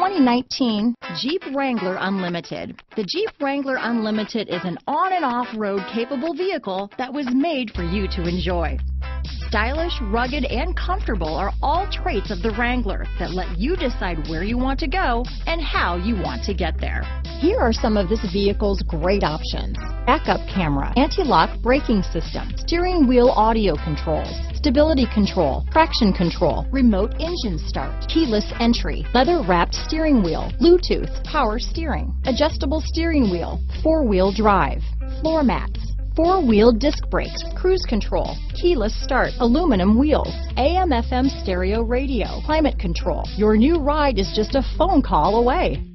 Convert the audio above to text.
2019 Jeep Wrangler Unlimited. The Jeep Wrangler Unlimited is an on and off-road capable vehicle that was made for you to enjoy. Stylish, rugged, and comfortable are all traits of the Wrangler that let you decide where you want to go and how you want to get there. Here are some of this vehicle's great options. Backup camera, anti-lock braking system, steering wheel audio controls, stability control, traction control, remote engine start, keyless entry, leather wrapped steering wheel, Bluetooth, power steering, adjustable steering wheel, four wheel drive, floor mats, four-wheel disc brakes, cruise control, keyless start, aluminum wheels, AM FM stereo radio, climate control. Your new ride is just a phone call away.